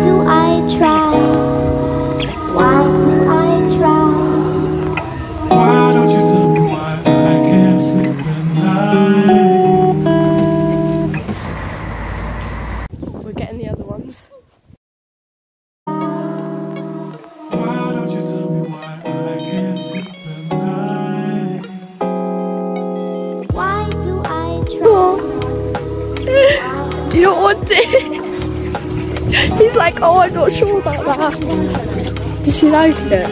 do I try? Why do I try? Why don't you tell me why I can't sleep at night? We're getting the other ones. Why don't you tell me why I can't sleep at night? Why do I try? Do you not want it? He's like, oh, I'm not sure about that. Did she like it?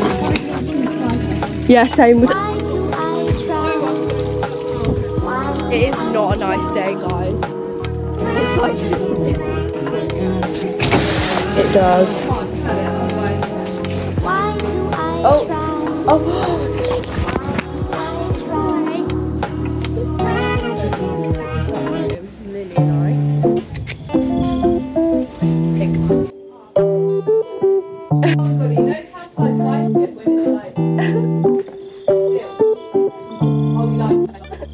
Yeah, same with. Why do I try? Why It is not a nice day, guys. It's like it does. Why do I Oh. Oh, Oh to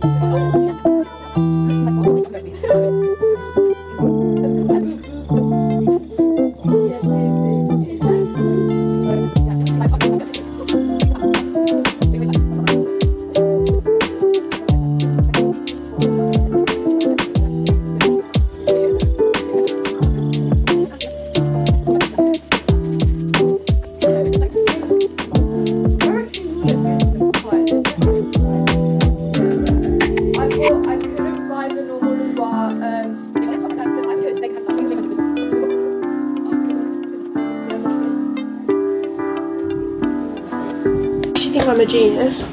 like She think I'm a genius.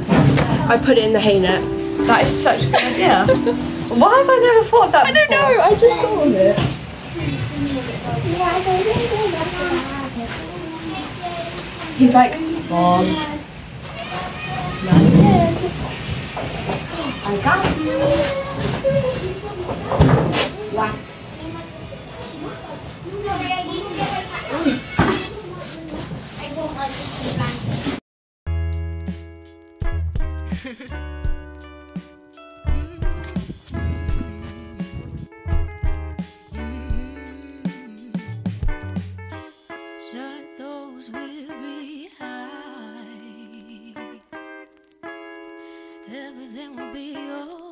I put it in the hay net. That is such a good idea. Why have I never thought of that? I don't know. I just thought of it. He's like, Mom. I got you. Shut Everything will be alright.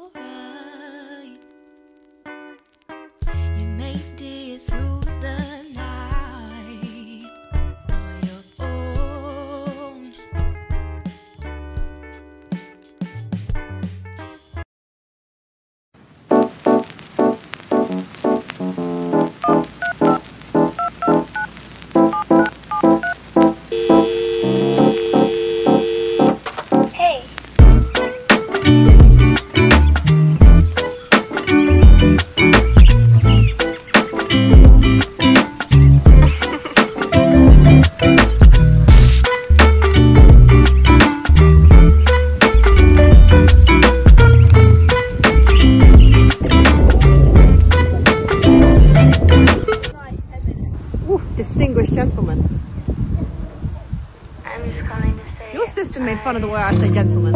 Sister made fun of the way I say gentleman.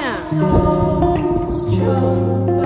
Yeah. So.